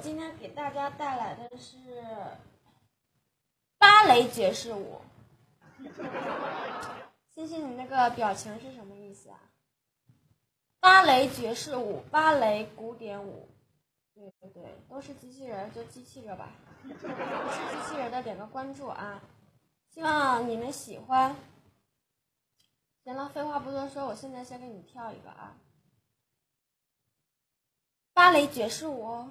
今天给大家带来的是芭蕾爵士舞。星星，你那个表情是什么意思啊？芭蕾爵士舞，芭蕾古典舞，对对对，都是机器人，就机器人吧。不是机器人的，点个关注啊！希望你们喜欢。行了，废话不多说，我现在先给你跳一个啊，芭蕾爵士舞哦。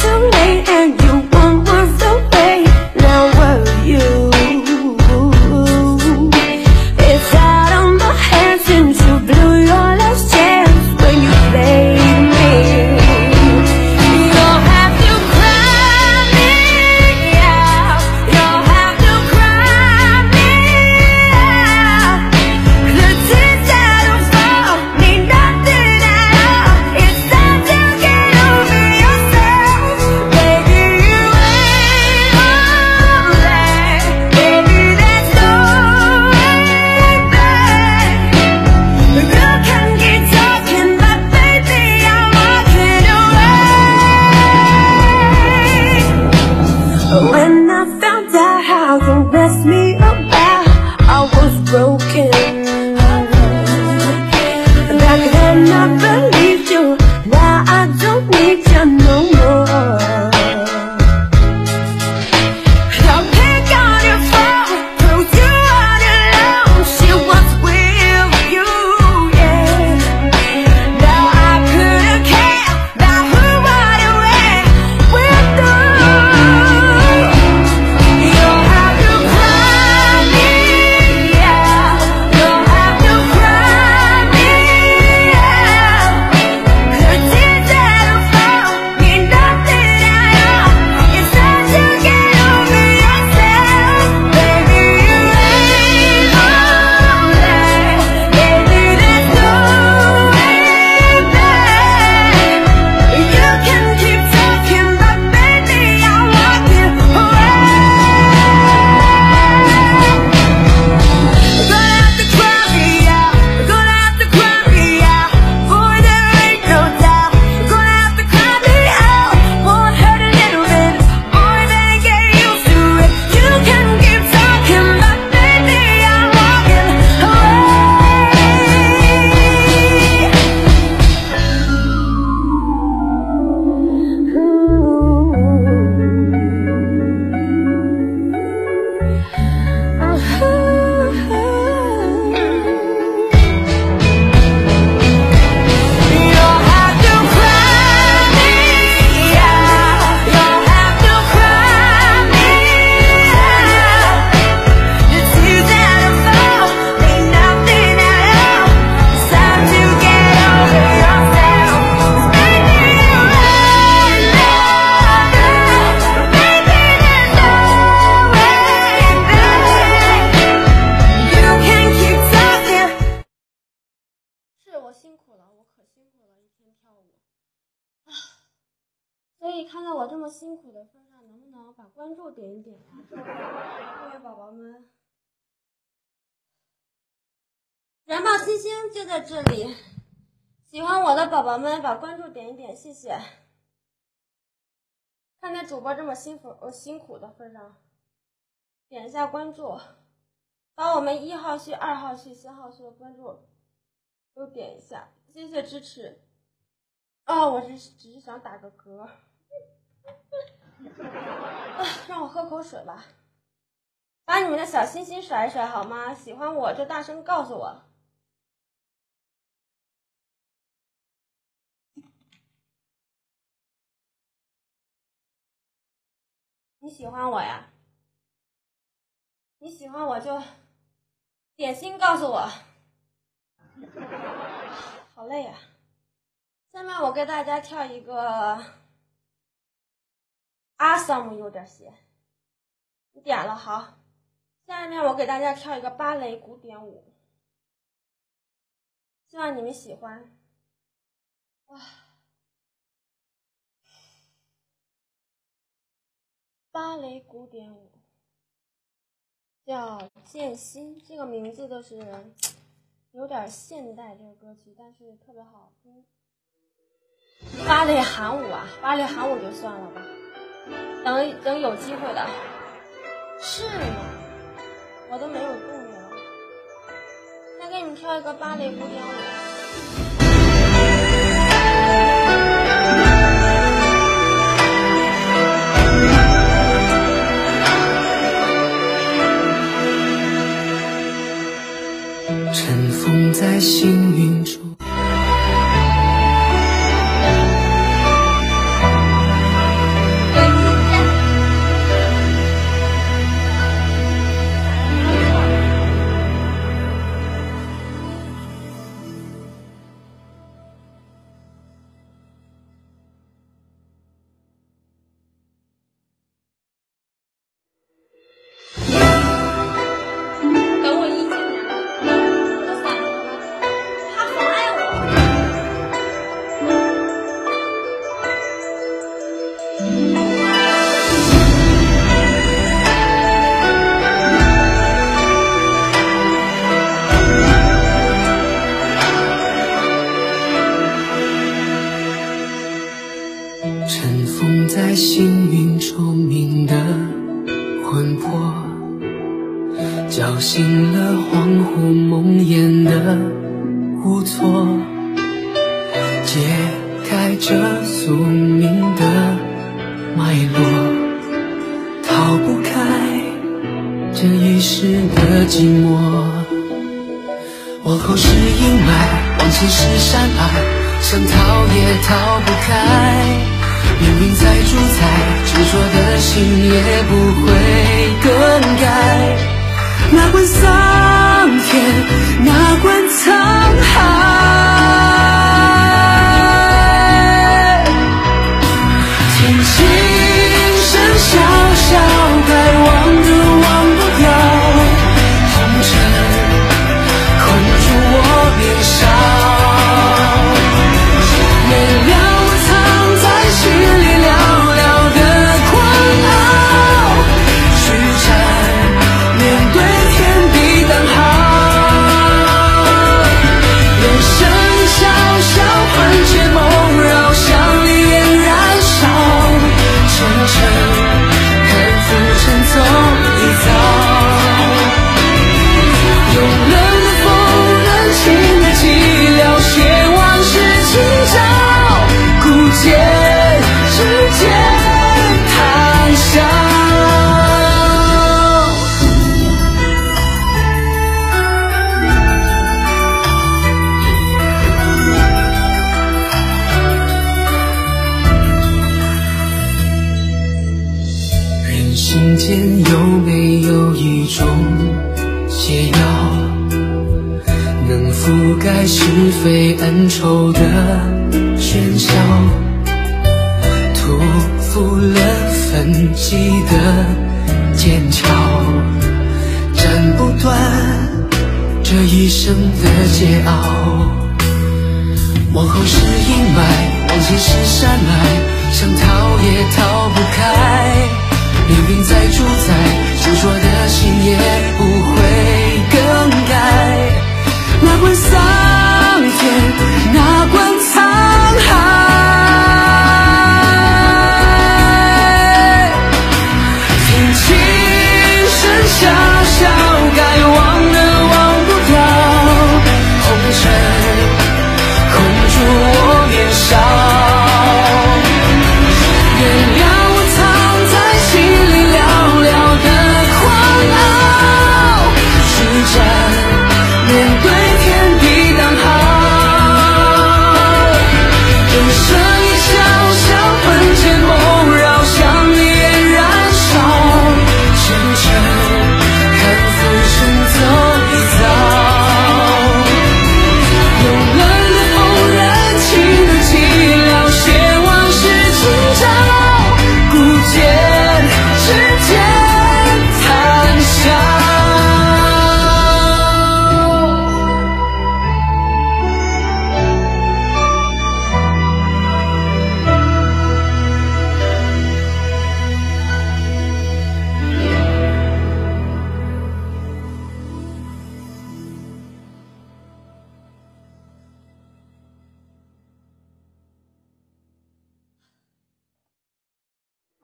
too late and 这么辛苦的份上，能不能把关注点一点呀、各位宝宝们，燃爆星星就在这里，喜欢我的宝宝们把关注点一点，谢谢。看在主播这么辛苦呃辛苦的份上，点一下关注，把我们一号区、二号区、三号区的关注都点一下，谢谢支持。哦，我是只是想打个嗝，让我喝口水吧。把你们的小心心甩一甩好吗？喜欢我就大声告诉我。你喜欢我呀？你喜欢我就点心告诉我。好累呀、下面我给大家跳一个阿萨姆有点斜，你点了好。下面我给大家跳一个芭蕾古典舞，希望你们喜欢。哇，芭蕾古典舞叫《剑心》，这个名字都是有点现代这个歌曲，但是特别好听。芭蕾韩舞啊，芭蕾韩舞就算了吧，等等有机会的。是吗？我都没有动了。那给你们跳一个芭蕾古典舞。尘封在星梦魇的无措，解开这宿命的脉络，逃不开这一世的寂寞。往后是阴霾，往前是山隘，想逃也逃不开。命运在主宰，执着的心也不会更改。哪管桑天，哪管沧海。后的喧嚣，屠夫了焚寂的剑鞘，斩不断这一生的桀骜。往后是阴霾，往前是山脉，想逃也逃不开。命运再主宰，执着的心也不会更改。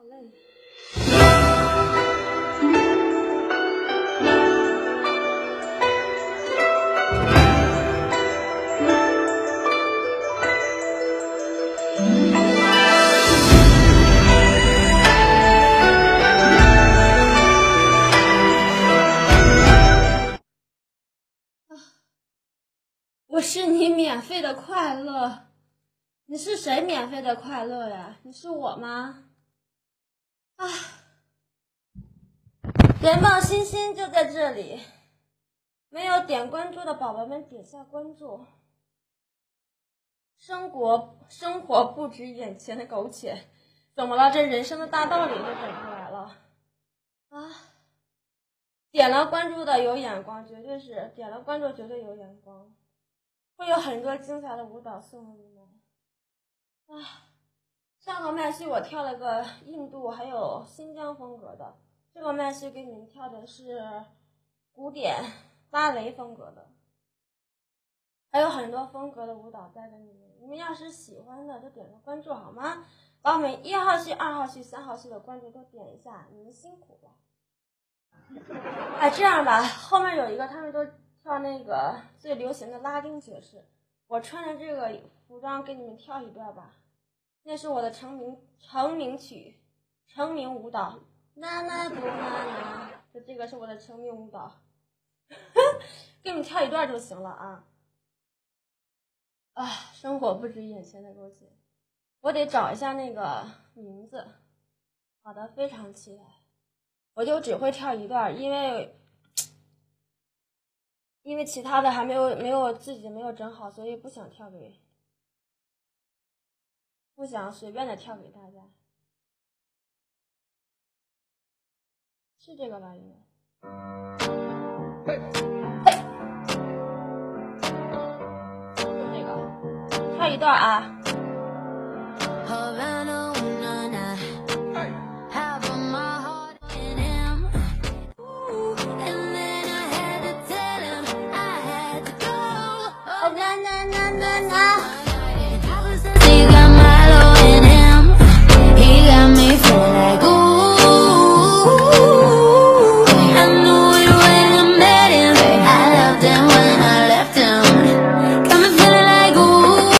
好累。我是你免费的快乐，你是谁免费的快乐呀？你是我吗？啊！点爆星星就在这里，没有点关注的宝宝们点下关注。生活生活不止眼前的苟且，怎么了？这人生的大道理就整出来了啊！点了关注的有眼光，绝对是点了关注绝对有眼光。会有很多精彩的舞蹈送给你们。啊，上个麦序我跳了个印度还有新疆风格的，这个麦序给你们跳的是古典芭蕾风格的，还有很多风格的舞蹈带着你们。你们要是喜欢的，就点个关注好吗？把我们一号序、二号序、三号序的关注都点一下，你们辛苦了。哎，这样吧，后面有一个他们都。跳那个最流行的拉丁爵士，我穿着这个服装给你们跳一段吧。那是我的成名成名曲，成名舞蹈。就这个是我的成名舞蹈，给你们跳一段就行了啊。啊，生活不止眼前的苟且，我得找一下那个名字。好的，非常期待。我就只会跳一段，因为。因为其他的还没有没有自己没有整好，所以不想跳给，不想随便的跳给大家，是这个吧？应该，嘿，嘿，就这个，跳一段啊。